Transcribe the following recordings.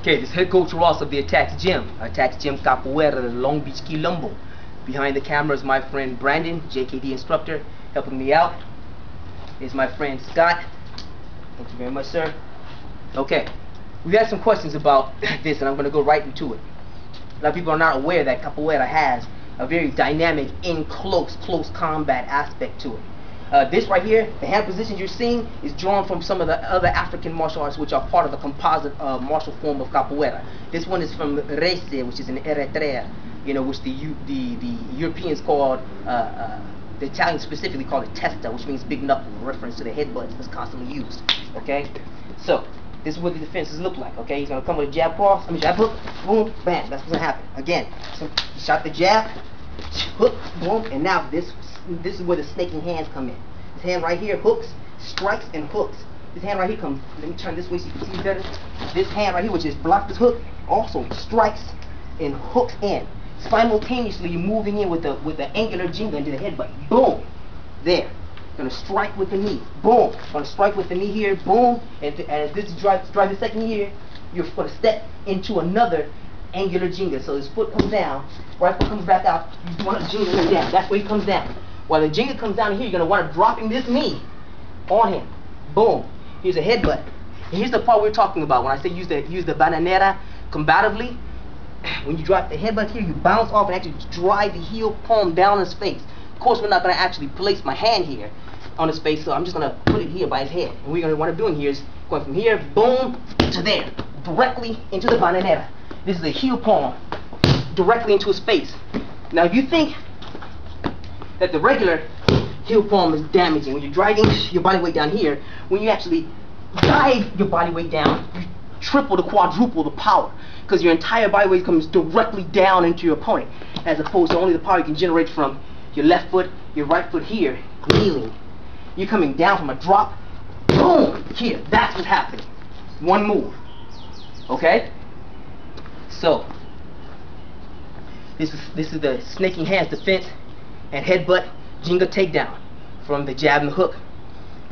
Okay, this head coach Ross of the ATACX Gym, ATACX Gym Capoeira, Long Beach Quilombo. Behind the camera is my friend Brandon, JKD instructor, helping me out. Is my friend Scott. Thank you very much, sir. Okay, we've had some questions about this, and I'm going to go right into it. A lot of people are not aware that capoeira has a very dynamic, in close, close combat aspect to it. Uh, this right here, the hand positions you're seeing, is drawn from some of the other African martial arts which are part of the composite uh, martial form of capoeira. This one is from Rese, which is in Eritrea, you know, which the the, the Europeans called, uh, uh, the Italians specifically called it testa, which means big knuckle, reference to the headbutts that's constantly used. Okay, so this is what the defenses look like. Okay, he's gonna come with a jab cross, I mean jab hook, boom, bam. That's what's gonna happen. Again, so he shot the jab, hook, boom, and now this this is where the snaking hands come in. This hand right here hooks, strikes, and hooks. This hand right here comes, let me turn this way so you can see better. This hand right here, which is blocked this hook, also strikes and hooks in. Simultaneously, you're moving in with the with the angular ginga into the headbutt. Boom! There. Gonna strike with the knee. Boom! Gonna strike with the knee here. Boom! And, th and as this drive, the second here, you're gonna step into another angular ginga. So his foot comes down, right foot comes back out. You want to ginga him down. That's where he comes down. While the ginga comes down here, you're gonna want to dropping this knee on him. Boom. Here's a headbutt. And here's the part we're talking about. When I say use the use the bananeira combatively, when you drop the headbutt here, you bounce off and actually drive the heel palm down his face. Of course, we're not gonna actually place my hand here on his face, so I'm just gonna put it here by his head. And we're gonna what I'm doing here is going from here, boom, to there, directly into the bananeira. This is a heel palm directly into his face. Now, if you think that the regular heel palm is damaging. When you're driving your body weight down here, when you actually dive your body weight down, you triple to quadruple the power because your entire body weight comes directly down into your opponent as opposed to only the power you can generate from your left foot, your right foot here, kneeling. You're coming down from a drop, boom, here. That's what's happening. One move. Okay? So, this is this is the snaking hands defense and headbutt Ginga takedown from the jab and the hook.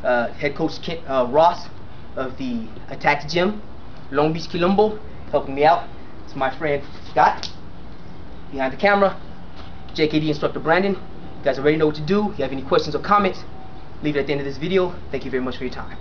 Uh, head coach Kent, uh, Ross of the Attack Gym, Long Beach Quilombo, helping me out. It's my friend Scott behind the camera. JKD instructor Brandon. You guys already know what to do. If you have any questions or comments, leave it at the end of this video. Thank you very much for your time.